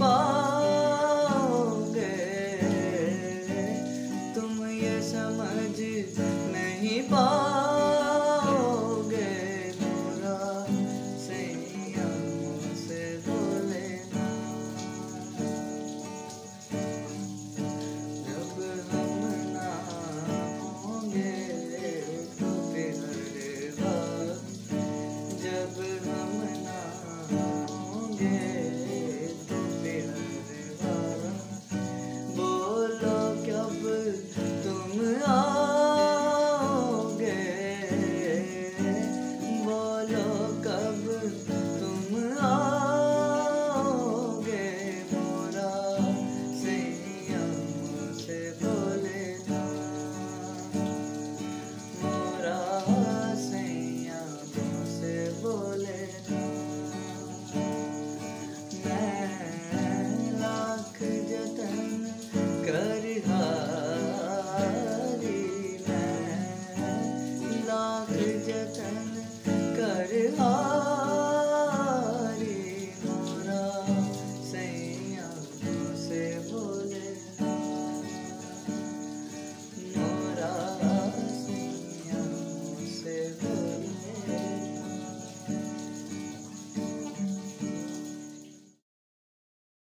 पाओगे? तुम ये समझ नहीं पाओ I